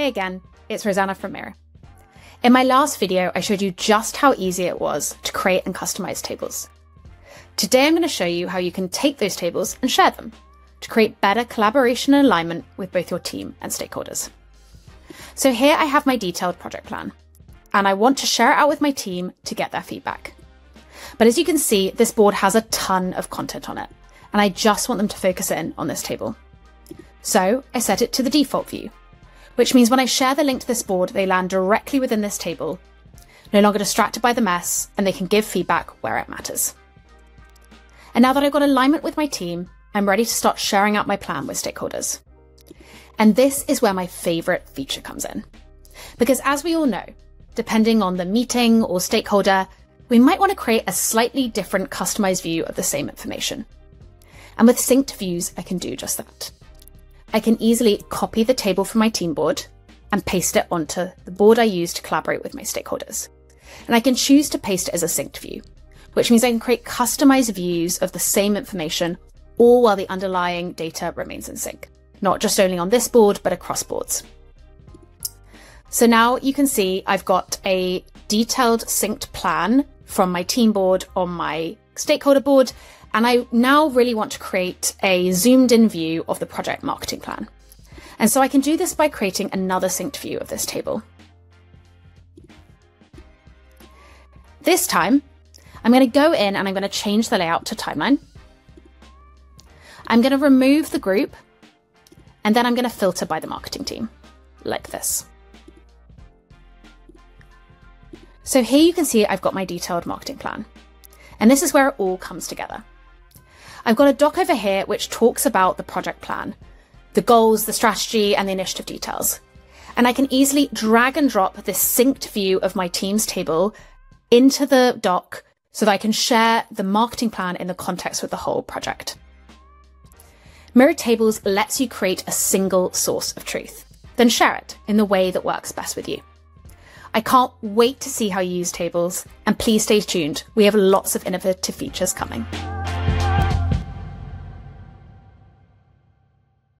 Hey again, it's Rosanna from Miro. In my last video, I showed you just how easy it was to create and customize tables. Today, I'm going to show you how you can take those tables and share them to create better collaboration and alignment with both your team and stakeholders. So here I have my detailed project plan, and I want to share it out with my team to get their feedback. But as you can see, this board has a ton of content on it, and I just want them to focus in on this table. So I set it to the default view, which means when I share the link to this board, they land directly within this table, no longer distracted by the mess, and they can give feedback where it matters. And now that I've got alignment with my team, I'm ready to start sharing out my plan with stakeholders. And this is where my favourite feature comes in. Because as we all know, depending on the meeting or stakeholder, we might want to create a slightly different customized view of the same information. And with synced views, I can do just that. I can easily copy the table from my team board and paste it onto the board I use to collaborate with my stakeholders. And I can choose to paste it as a synced view, which means I can create customized views of the same information, all while the underlying data remains in sync, not just only on this board, but across boards. So now you can see I've got a detailed synced plan from my team board on my stakeholder board and I now really want to create a zoomed in view of the project marketing plan. And so I can do this by creating another synced view of this table. This time, I'm going to go in and I'm going to change the layout to timeline. I'm going to remove the group and then I'm going to filter by the marketing team like this. So here you can see I've got my detailed marketing plan. And this is where it all comes together. I've got a doc over here which talks about the project plan, the goals, the strategy, and the initiative details. And I can easily drag and drop this synced view of my team's table into the doc so that I can share the marketing plan in the context of the whole project. Miro Tables lets you create a single source of truth, then share it in the way that works best with you. I can't wait to see how you use tables, and please stay tuned. We have lots of innovative features coming.